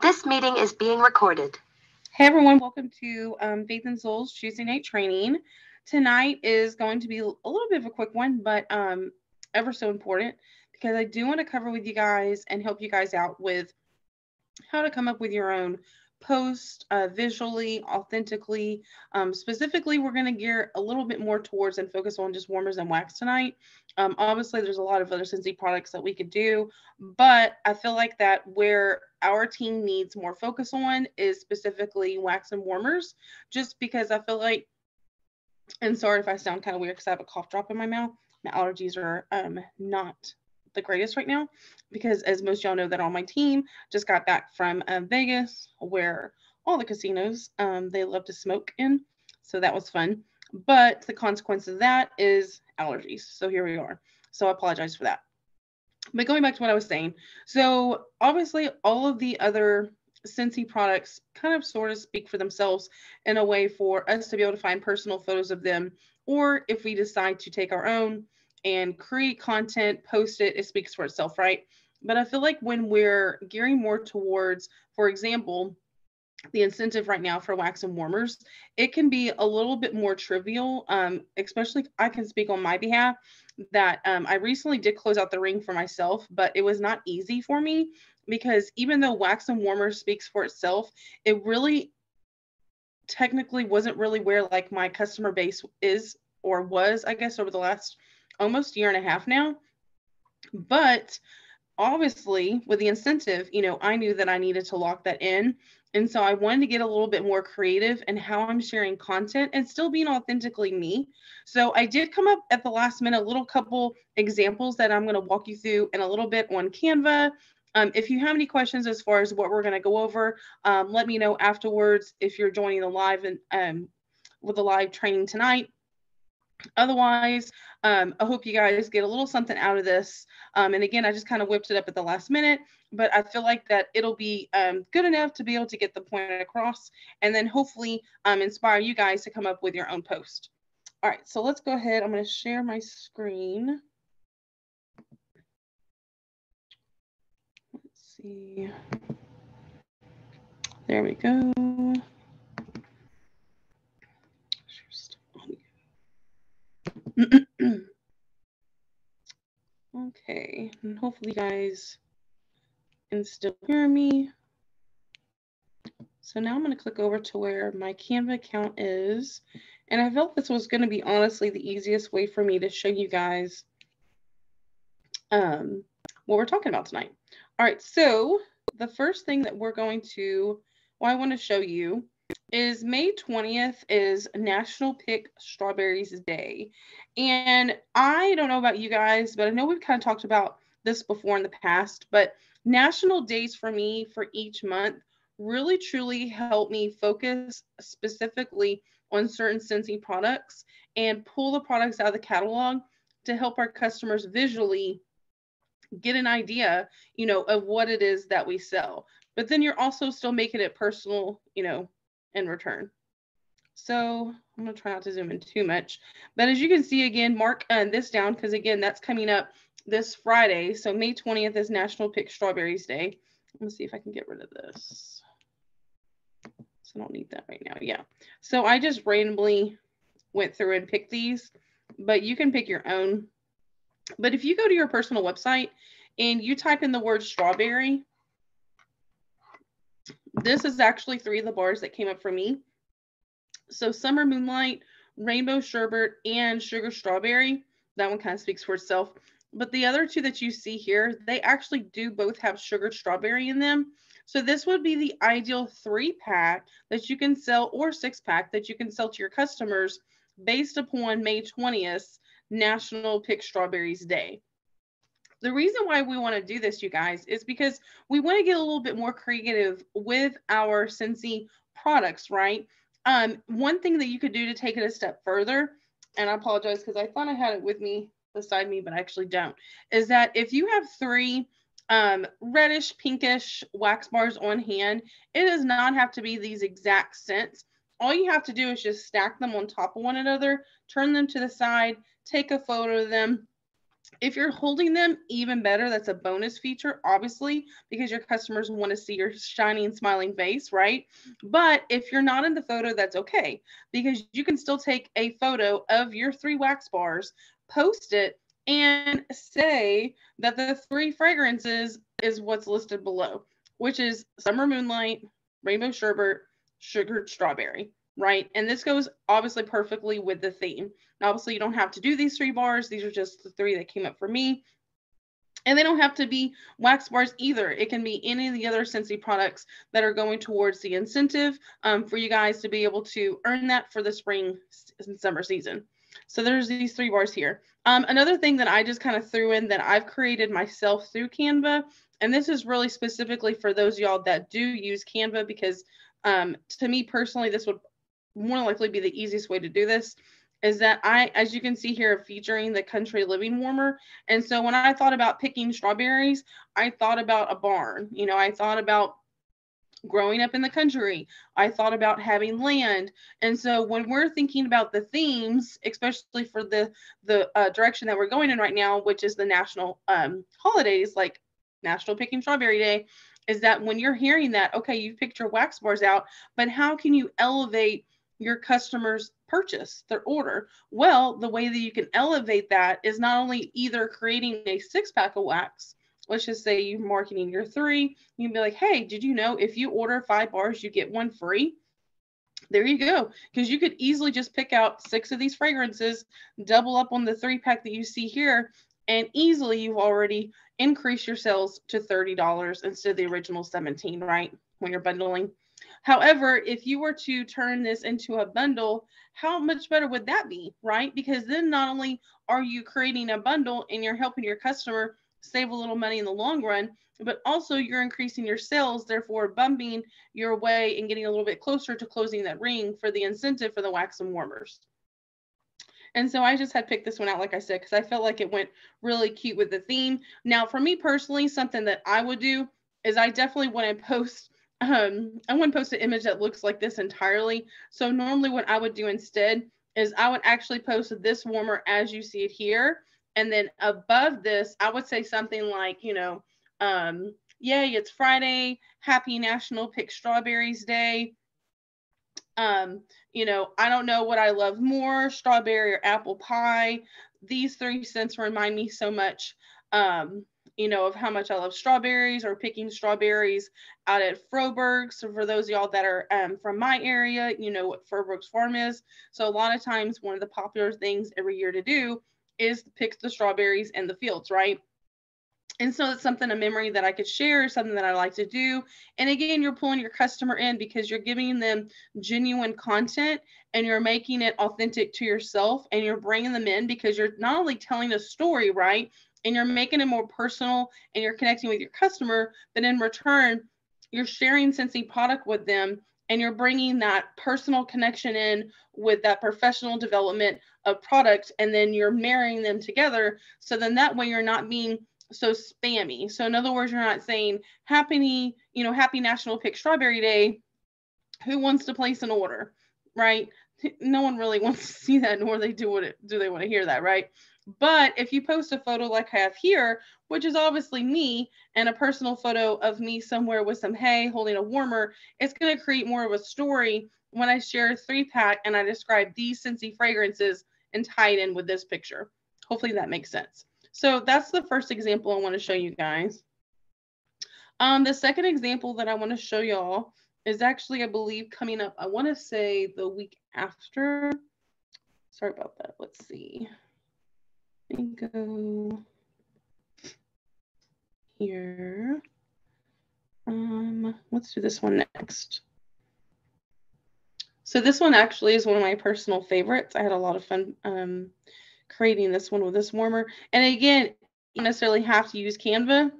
This meeting is being recorded. Hey everyone, welcome to um, Faith and Souls Tuesday night training. Tonight is going to be a little bit of a quick one, but um, ever so important because I do want to cover with you guys and help you guys out with how to come up with your own post uh, visually, authentically. Um, specifically, we're going to gear a little bit more towards and focus on just warmers and wax tonight. Um, obviously, there's a lot of other Scentsy products that we could do, but I feel like that where our team needs more focus on is specifically wax and warmers, just because I feel like, and sorry if I sound kind of weird because I have a cough drop in my mouth. My allergies are um, not the greatest right now because as most y'all know that on my team just got back from uh, Vegas where all the casinos um, they love to smoke in. So that was fun. But the consequence of that is allergies. So here we are. So I apologize for that. But going back to what I was saying, so obviously all of the other Scentsy products kind of sort of speak for themselves in a way for us to be able to find personal photos of them, or if we decide to take our own, and create content, post it, it speaks for itself, right? But I feel like when we're gearing more towards, for example, the incentive right now for wax and warmers, it can be a little bit more trivial, um, especially I can speak on my behalf that um, I recently did close out the ring for myself, but it was not easy for me because even though wax and warmers speaks for itself, it really technically wasn't really where like my customer base is or was, I guess, over the last almost a year and a half now. But obviously, with the incentive, you know, I knew that I needed to lock that in. And so I wanted to get a little bit more creative in how I'm sharing content and still being authentically me. So I did come up at the last minute, a little couple examples that I'm going to walk you through in a little bit on Canva. Um, if you have any questions as far as what we're going to go over, um, let me know afterwards if you're joining the live and um, with the live training tonight. Otherwise, um, I hope you guys get a little something out of this. Um, and again, I just kind of whipped it up at the last minute, but I feel like that it'll be um, good enough to be able to get the point across and then hopefully um, inspire you guys to come up with your own post. All right, so let's go ahead. I'm going to share my screen. Let's see. There we go. okay, and hopefully you guys can still hear me. So now I'm going to click over to where my Canva account is. And I felt this was going to be honestly the easiest way for me to show you guys um, what we're talking about tonight. All right, so the first thing that we're going to, well, I want to show you is May 20th is National Pick Strawberries Day. And I don't know about you guys, but I know we've kind of talked about this before in the past, but national days for me for each month really truly help me focus specifically on certain Scentsy products and pull the products out of the catalog to help our customers visually get an idea, you know, of what it is that we sell. But then you're also still making it personal, you know, in return. So I'm going to try not to zoom in too much. But as you can see again, mark uh, this down because again, that's coming up this Friday. So May 20th is National Pick Strawberries Day. Let me see if I can get rid of this. So I don't need that right now. Yeah. So I just randomly went through and picked these, but you can pick your own. But if you go to your personal website and you type in the word strawberry, this is actually three of the bars that came up for me. So Summer Moonlight, Rainbow Sherbet, and Sugar Strawberry. That one kind of speaks for itself. But the other two that you see here, they actually do both have sugar strawberry in them. So this would be the ideal three pack that you can sell or six pack that you can sell to your customers based upon May 20th, National Pick Strawberries Day. The reason why we want to do this, you guys, is because we want to get a little bit more creative with our Scentsy products, right? Um, one thing that you could do to take it a step further, and I apologize because I thought I had it with me beside me, but I actually don't, is that if you have three um, reddish, pinkish wax bars on hand, it does not have to be these exact scents. All you have to do is just stack them on top of one another, turn them to the side, take a photo of them, If you're holding them, even better. That's a bonus feature, obviously, because your customers want to see your shining, smiling face, right? But if you're not in the photo, that's okay, because you can still take a photo of your three wax bars, post it, and say that the three fragrances is what's listed below, which is Summer Moonlight, Rainbow Sherbet, Sugared Strawberry right? And this goes obviously perfectly with the theme. Now, obviously, you don't have to do these three bars. These are just the three that came up for me. And they don't have to be wax bars either. It can be any of the other Scentsy products that are going towards the incentive um, for you guys to be able to earn that for the spring and summer season. So there's these three bars here. Um, another thing that I just kind of threw in that I've created myself through Canva, and this is really specifically for those y'all that do use Canva because um, to me personally, this would more likely be the easiest way to do this is that I, as you can see here, featuring the country living warmer. And so when I thought about picking strawberries, I thought about a barn. You know, I thought about growing up in the country. I thought about having land. And so when we're thinking about the themes, especially for the the uh, direction that we're going in right now, which is the national um, holidays like National Picking Strawberry Day, is that when you're hearing that, okay, you've picked your wax bars out, but how can you elevate your customers purchase their order. Well, the way that you can elevate that is not only either creating a six pack of wax, let's just say you're marketing your three, you can be like, hey, did you know if you order five bars, you get one free? There you go. Because you could easily just pick out six of these fragrances, double up on the three pack that you see here, and easily you've already increased your sales to $30 instead of the original 17, right? When you're bundling. However, if you were to turn this into a bundle, how much better would that be, right? Because then not only are you creating a bundle and you're helping your customer save a little money in the long run, but also you're increasing your sales, therefore bumping your way and getting a little bit closer to closing that ring for the incentive for the wax and warmers. And so I just had picked this one out, like I said, because I felt like it went really cute with the theme. Now, for me personally, something that I would do is I definitely want to post um, I want to post an image that looks like this entirely. So normally what I would do instead is I would actually post this warmer as you see it here. And then above this, I would say something like, you know, um, yay, it's Friday. Happy National Pick Strawberries Day. Um, you know, I don't know what I love more, strawberry or apple pie. These three scents remind me so much um, you know, of how much I love strawberries or picking strawberries out at Froberg's. So for those of y'all that are um, from my area, you know what Froberg's Farm is. So a lot of times one of the popular things every year to do is pick the strawberries in the fields, right? And so it's something, a memory that I could share, something that I like to do. And again, you're pulling your customer in because you're giving them genuine content and you're making it authentic to yourself and you're bringing them in because you're not only telling a story, right? And you're making it more personal and you're connecting with your customer, but in return, you're sharing Scentsy product with them and you're bringing that personal connection in with that professional development of product and then you're marrying them together. So then that way you're not being so spammy. So in other words you're not saying happy you know happy national pick strawberry day. Who wants to place an order? Right? No one really wants to see that nor they do what it, do they want to hear that right but if you post a photo like I have here, which is obviously me and a personal photo of me somewhere with some hay holding a warmer, it's going to create more of a story when I share a three pack and I describe these Scentsy fragrances and tie it in with this picture. Hopefully that makes sense. So that's the first example I want to show you guys. Um, the second example that I want to show y'all is actually, I believe, coming up, I want to say the week after. Sorry about that. Let's see me go here. Um, let's do this one next. So this one actually is one of my personal favorites. I had a lot of fun um, creating this one with this warmer. And again, you necessarily have to use Canva.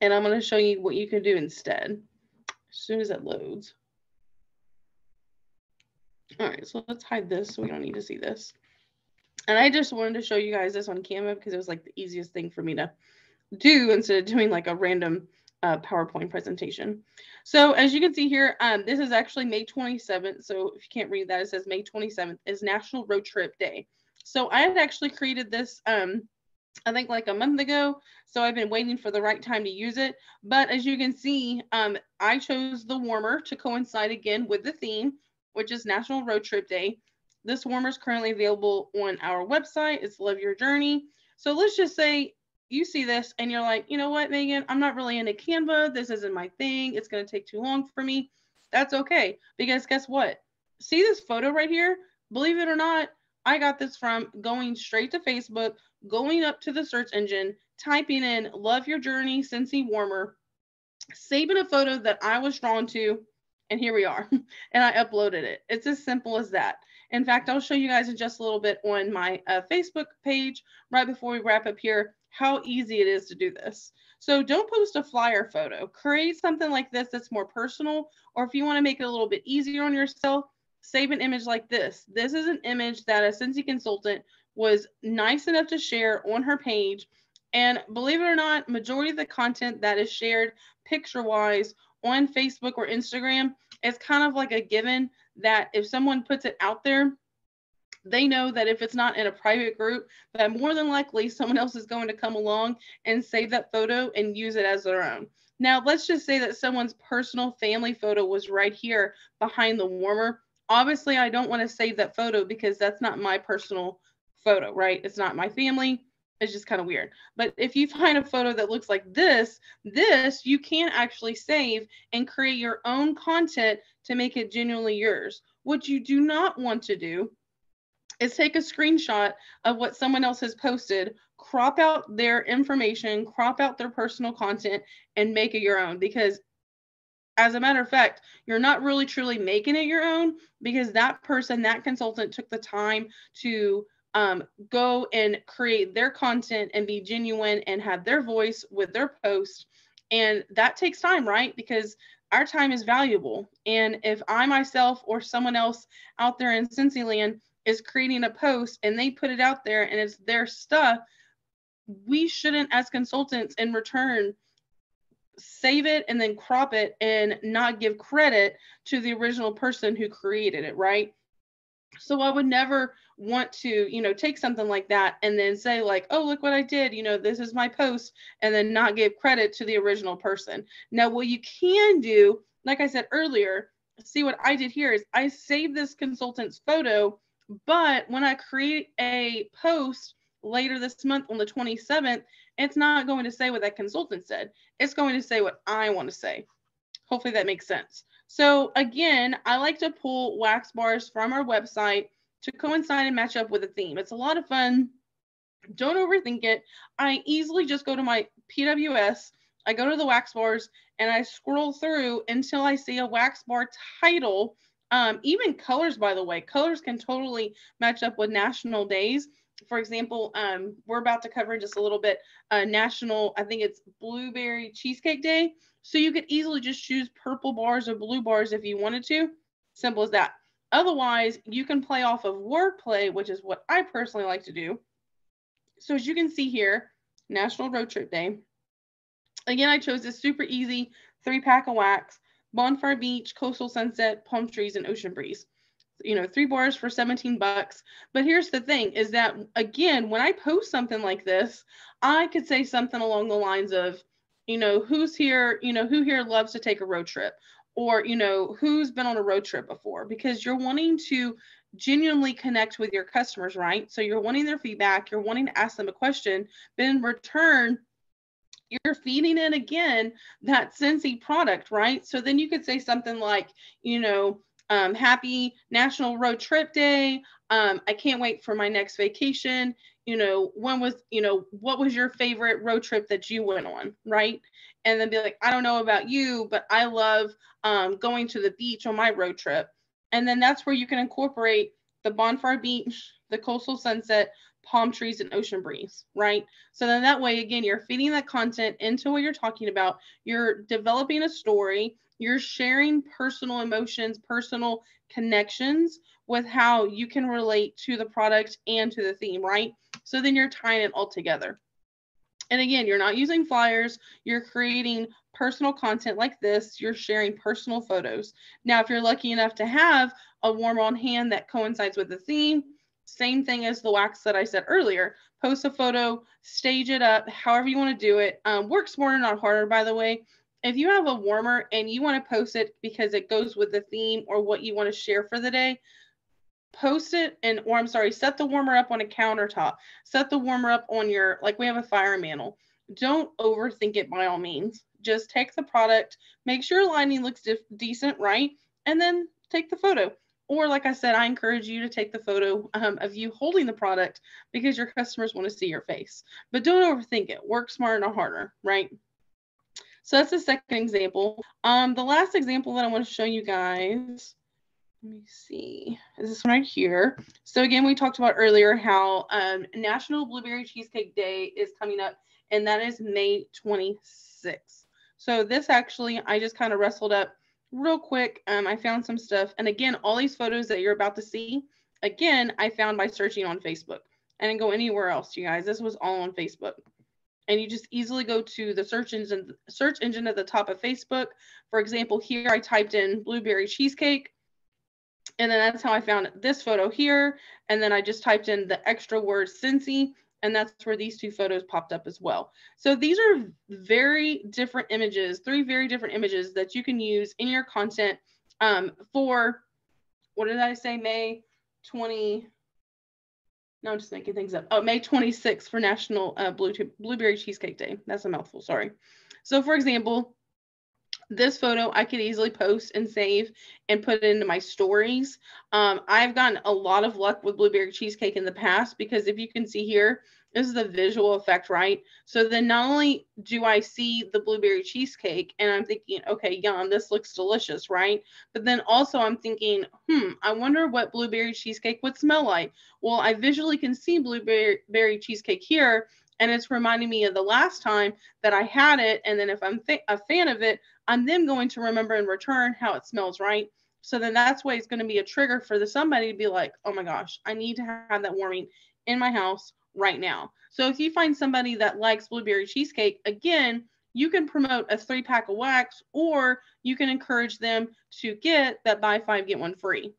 And I'm going to show you what you can do instead as soon as it loads. All right, so let's hide this so we don't need to see this. And I just wanted to show you guys this on Canva because it was like the easiest thing for me to do instead of doing like a random uh, PowerPoint presentation. So as you can see here, um, this is actually May 27th. So if you can't read that, it says May 27th is National Road Trip Day. So I had actually created this um, I think like a month ago. So I've been waiting for the right time to use it. But as you can see, um, I chose the warmer to coincide again with the theme, which is National Road Trip Day. This warmer is currently available on our website. It's Love Your Journey. So let's just say you see this and you're like, you know what, Meagan, I'm not really into Canva. This isn't my thing. It's going to take too long for me. That's okay. Because guess what? See this photo right here? Believe it or not, I got this from going straight to Facebook, going up to the search engine, typing in Love Your Journey Scentsy Warmer, saving a photo that I was drawn to, and here we are. and I uploaded it. It's as simple as that. In fact, I'll show you guys in just a little bit on my uh, Facebook page right before we wrap up here how easy it is to do this. So don't post a flyer photo. Create something like this that's more personal, or if you want to make it a little bit easier on yourself, save an image like this. This is an image that a Scentsy consultant was nice enough to share on her page. And believe it or not, majority of the content that is shared picture-wise on Facebook or Instagram is kind of like a given that if someone puts it out there, they know that if it's not in a private group, that more than likely someone else is going to come along and save that photo and use it as their own. Now, let's just say that someone's personal family photo was right here behind the warmer. Obviously, I don't want to save that photo because that's not my personal photo, right? It's not my family. It's just kind of weird. But if you find a photo that looks like this, this you can actually save and create your own content to make it genuinely yours. What you do not want to do is take a screenshot of what someone else has posted, crop out their information, crop out their personal content, and make it your own. Because, as a matter of fact, you're not really truly making it your own because that person, that consultant, took the time to um, go and create their content and be genuine and have their voice with their post. And that takes time, right? Because our time is valuable. And if I myself or someone else out there in Scentsy is creating a post and they put it out there and it's their stuff, we shouldn't, as consultants, in return, save it and then crop it and not give credit to the original person who created it, right? So I would never want to, you know, take something like that and then say like, "Oh, look what I did. You know, this is my post," and then not give credit to the original person. Now, what you can do, like I said earlier, see what I did here is I saved this consultant's photo but when I create a post later this month on the 27th, it's not going to say what that consultant said. It's going to say what I want to say. Hopefully that makes sense. So again, I like to pull wax bars from our website to coincide and match up with a theme. It's a lot of fun. Don't overthink it. I easily just go to my PWS, I go to the wax bars, and I scroll through until I see a wax bar title um, even colors, by the way, colors can totally match up with national days. For example, um, we're about to cover in just a little bit uh, national, I think it's Blueberry Cheesecake Day. So you could easily just choose purple bars or blue bars if you wanted to. Simple as that. Otherwise, you can play off of wordplay, which is what I personally like to do. So as you can see here, National Road Trip Day. Again, I chose this super easy three pack of wax. Bonfire Beach, Coastal Sunset, Palm Trees, and Ocean Breeze. You know, three bars for 17 bucks. But here's the thing is that, again, when I post something like this, I could say something along the lines of, you know, who's here, you know, who here loves to take a road trip? Or, you know, who's been on a road trip before? Because you're wanting to genuinely connect with your customers, right? So you're wanting their feedback, you're wanting to ask them a question, but in return, you're feeding in again that Scentsy product, right? So then you could say something like, you know, um, happy National Road Trip Day. Um, I can't wait for my next vacation. You know, when was, you know, what was your favorite road trip that you went on, right? And then be like, I don't know about you, but I love um, going to the beach on my road trip. And then that's where you can incorporate the bonfire beach, the coastal sunset, palm trees and ocean breeze, right? So then that way, again, you're feeding that content into what you're talking about. You're developing a story. You're sharing personal emotions, personal connections with how you can relate to the product and to the theme, right? So then you're tying it all together. And again, you're not using flyers, you're creating personal content like this, you're sharing personal photos. Now, if you're lucky enough to have a warm on hand that coincides with the theme, same thing as the wax that I said earlier. Post a photo, stage it up, however you want to do it. Um, work smarter, not harder, by the way. If you have a warmer and you want to post it because it goes with the theme or what you want to share for the day, post it and or I'm sorry, set the warmer up on a countertop. Set the warmer up on your like we have a fire mantle. Don't overthink it by all means. Just take the product, make sure lining looks decent, right? And then take the photo. Or like I said, I encourage you to take the photo um, of you holding the product because your customers want to see your face. But don't overthink it. Work smarter, not harder, right? So that's the second example. Um, the last example that I want to show you guys let me see, is this one right here. So again, we talked about earlier how um, National Blueberry Cheesecake Day is coming up, and that is May 26th. So this actually, I just kind of wrestled up real quick. Um, I found some stuff. And again, all these photos that you're about to see, again, I found by searching on Facebook. I didn't go anywhere else, you guys. This was all on Facebook. And you just easily go to the search engine, search engine at the top of Facebook. For example, here I typed in blueberry cheesecake and then that's how I found this photo here. And then I just typed in the extra word Scentsy, and that's where these two photos popped up as well. So these are very different images, three very different images that you can use in your content um, for, what did I say, May 20, no, I'm just making things up. Oh, May 26th for National uh, Blue Blueberry Cheesecake Day. That's a mouthful, sorry. So for example, this photo I could easily post and save and put it into my stories. Um, I've gotten a lot of luck with blueberry cheesecake in the past because if you can see here, this is the visual effect, right? So then not only do I see the blueberry cheesecake and I'm thinking, okay, yum, this looks delicious, right? But then also I'm thinking, hmm, I wonder what blueberry cheesecake would smell like. Well, I visually can see blueberry cheesecake here and it's reminding me of the last time that I had it. And then if I'm a fan of it, I'm then going to remember in return how it smells, right? So then that's why it's going to be a trigger for the somebody to be like, oh my gosh, I need to have that warming in my house right now. So if you find somebody that likes blueberry cheesecake, again, you can promote a three pack of wax or you can encourage them to get that buy five, get one free.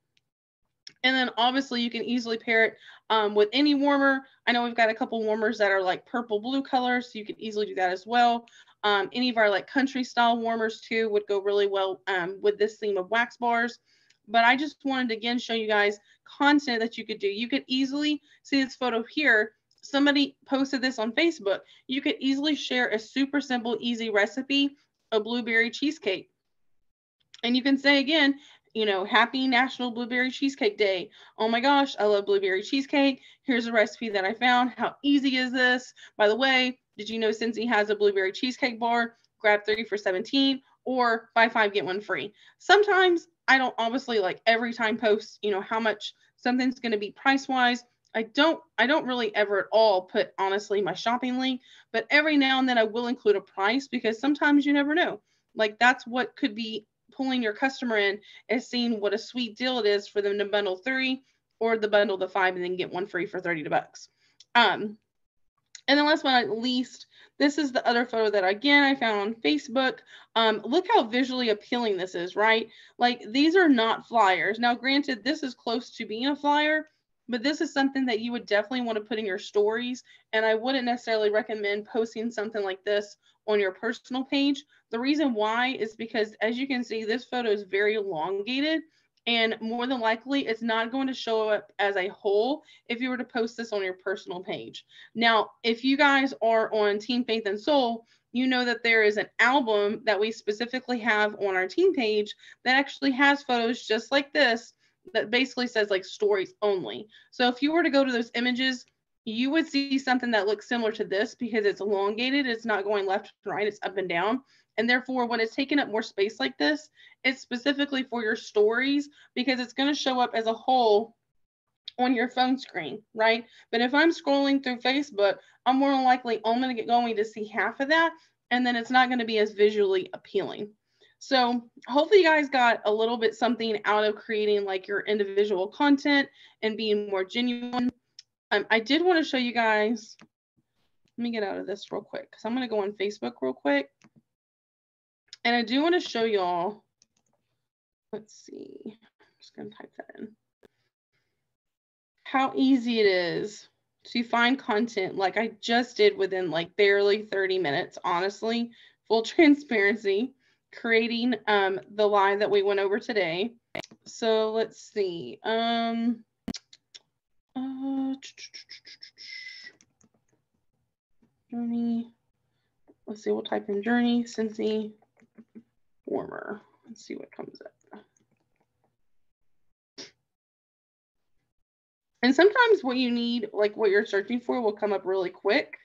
And then obviously you can easily pair it um, with any warmer. I know we've got a couple warmers that are like purple blue colors, so you can easily do that as well. Um, any of our like country style warmers too would go really well um, with this theme of wax bars. But I just wanted to again show you guys content that you could do. You could easily see this photo here. Somebody posted this on Facebook. You could easily share a super simple, easy recipe of blueberry cheesecake. And you can say again, you know, happy National Blueberry Cheesecake Day. Oh my gosh, I love blueberry cheesecake. Here's a recipe that I found. How easy is this? By the way, did you know Scentsy has a blueberry cheesecake bar? Grab 30 for 17 or buy five, get one free. Sometimes I don't obviously like every time post, you know, how much something's going to be price wise. I don't I don't really ever at all put honestly my shopping link, but every now and then I will include a price because sometimes you never know. Like that's what could be pulling your customer in is seeing what a sweet deal it is for them to bundle three or the bundle the five and then get one free for 30 bucks. Um, and then last but not least, this is the other photo that again I found on Facebook. Um, look how visually appealing this is, right? Like these are not flyers. Now, granted, this is close to being a flyer, but this is something that you would definitely want to put in your stories. And I wouldn't necessarily recommend posting something like this on your personal page. The reason why is because as you can see, this photo is very elongated and more than likely it's not going to show up as a whole if you were to post this on your personal page. Now, if you guys are on Team Faith and Soul, you know that there is an album that we specifically have on our team page that actually has photos just like this that basically says like stories only. So if you were to go to those images, you would see something that looks similar to this because it's elongated, it's not going left and right, it's up and down. And therefore, when it's taking up more space like this, it's specifically for your stories because it's going to show up as a whole on your phone screen, right? But if I'm scrolling through Facebook, I'm more likely only going to going to see half of that, and then it's not going to be as visually appealing. So hopefully you guys got a little bit something out of creating like your individual content and being more genuine. Um, I did want to show you guys, let me get out of this real quick because I'm going to go on Facebook real quick. And I do want to show y'all, let's see, I'm just going to type that in. how easy it is to find content like I just did within like barely 30 minutes, honestly, full transparency, creating um, the line that we went over today. So let's see. Um, uh, journey. Let's see, we'll type in journey, Scentsy, warmer. Let's see what comes up. And sometimes what you need, like what you're searching for, will come up really quick.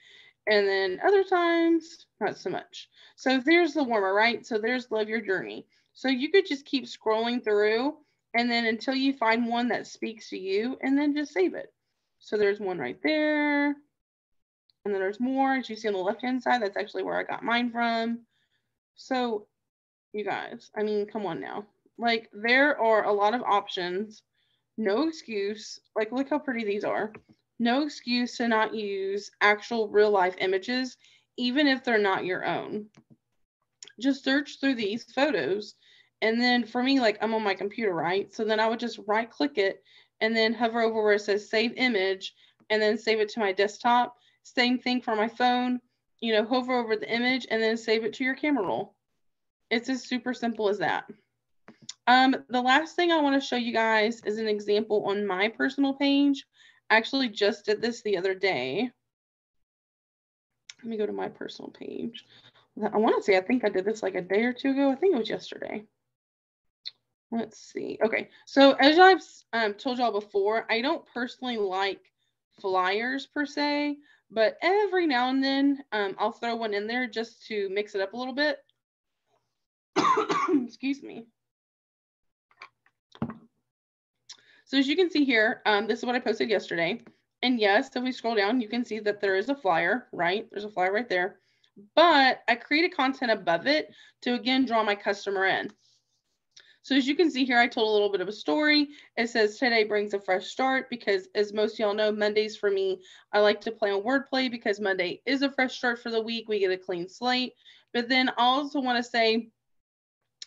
And then other times, not so much. So there's the warmer, right? So there's Love Your Journey. So you could just keep scrolling through and then until you find one that speaks to you and then just save it. So there's one right there. And then there's more, as you see on the left-hand side, that's actually where I got mine from. So you guys, I mean, come on now. Like there are a lot of options no excuse. Like, look how pretty these are. No excuse to not use actual real life images, even if they're not your own. Just search through these photos. And then for me, like I'm on my computer, right? So then I would just right click it and then hover over where it says save image and then save it to my desktop. Same thing for my phone. You know, hover over the image and then save it to your camera roll. It's as super simple as that. Um, the last thing I want to show you guys is an example on my personal page. Actually just did this the other day. Let me go to my personal page. I want to say, I think I did this like a day or two ago. I think it was yesterday. Let's see. Okay, so as I've um, told y'all before, I don't personally like flyers per se, but every now and then um, I'll throw one in there just to mix it up a little bit. Excuse me. So as you can see here, um, this is what I posted yesterday. And yes, if we scroll down, you can see that there is a flyer, right? There's a flyer right there. But I created content above it to again draw my customer in. So as you can see here, I told a little bit of a story. It says today brings a fresh start because as most y'all know, Mondays for me, I like to play on wordplay because Monday is a fresh start for the week. We get a clean slate. But then I also want to say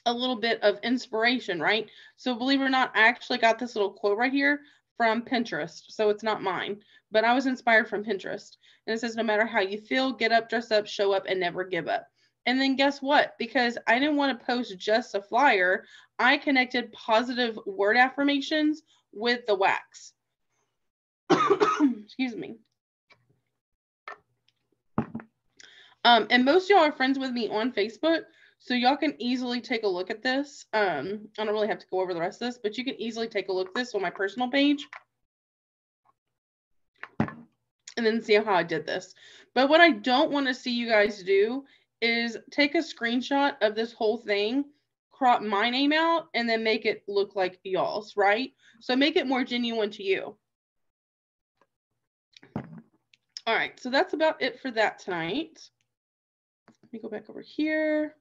a little bit of inspiration, right? So believe it or not, I actually got this little quote right here from Pinterest. So it's not mine, but I was inspired from Pinterest. And it says, no matter how you feel, get up, dress up, show up, and never give up. And then guess what? Because I didn't want to post just a flyer, I connected positive word affirmations with the wax. Excuse me. Um, and most y'all are friends with me on Facebook. So y'all can easily take a look at this. Um, I don't really have to go over the rest of this, but you can easily take a look at this on my personal page and then see how I did this. But what I don't want to see you guys do is take a screenshot of this whole thing, crop my name out, and then make it look like y'all's, right? So make it more genuine to you. All right, so that's about it for that tonight. Let me go back over here.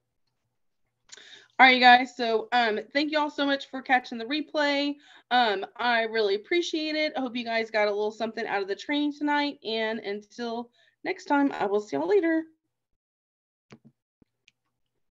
All right, you guys. So um, thank you all so much for catching the replay. Um, I really appreciate it. I hope you guys got a little something out of the training tonight. And until next time, I will see y'all later.